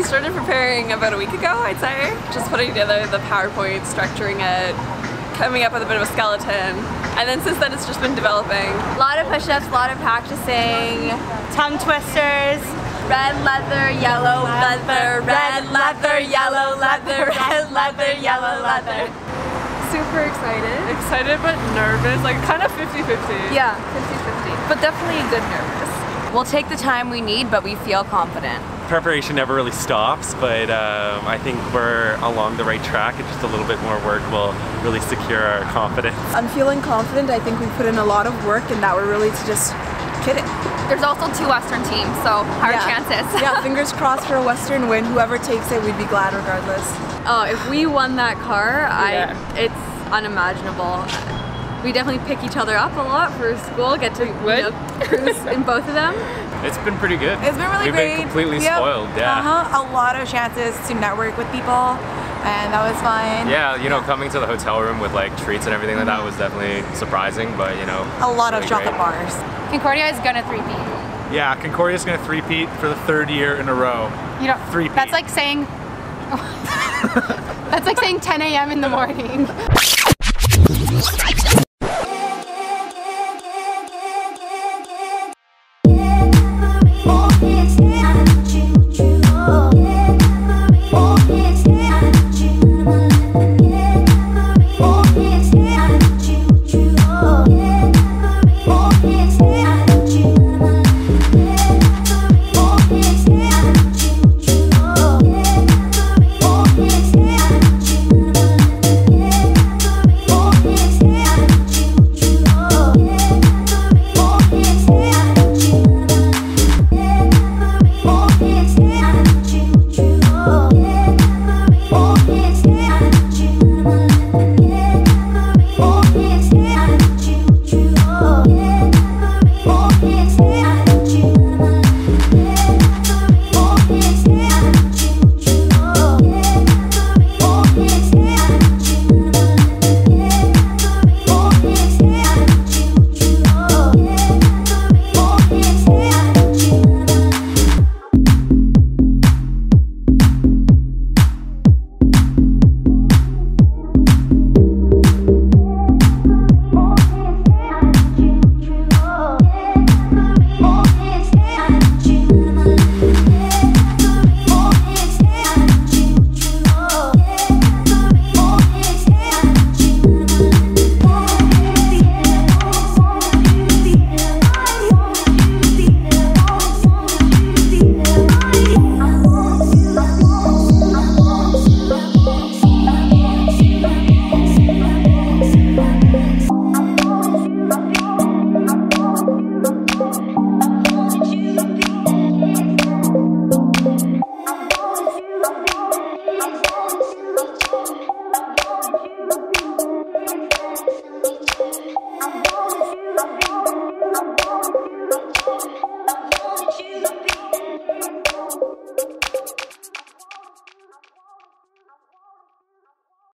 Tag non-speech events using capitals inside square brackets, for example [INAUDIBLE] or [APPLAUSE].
starting about a week ago, I'd say. Just putting together the PowerPoint, structuring it, coming up with a bit of a skeleton. And then since then it's just been developing. A lot of push-ups, a lot of practicing. Tongue twisters. Red leather, yellow leather, red leather, yellow leather, red leather, yellow leather. Super excited. Excited but nervous, like kind of 50-50. Yeah, 50-50, but definitely a good nervous. We'll take the time we need, but we feel confident. Preparation never really stops, but um, I think we're along the right track and just a little bit more work will really secure our confidence. I'm feeling confident. I think we put in a lot of work and that we're really to just hit it. There's also two Western teams, so higher yeah. chances. yeah, [LAUGHS] fingers crossed for a Western win. Whoever takes it, we'd be glad regardless. Oh, if we won that car, yeah. I it's unimaginable. We definitely pick each other up a lot for school, get to you know, cruise in both of them. It's been pretty good. It's been really We've great. been completely yep. spoiled, yeah. Uh-huh. A lot of chances to network with people and that was fun. Yeah, you know, coming to the hotel room with like treats and everything like that was definitely surprising, but you know. A lot really of chocolate great. bars. Concordia is gonna three-peat. Yeah, Concordia's gonna three-peat for the third year in a row. You know, three That's like saying. [LAUGHS] that's like saying 10 a.m. in the morning.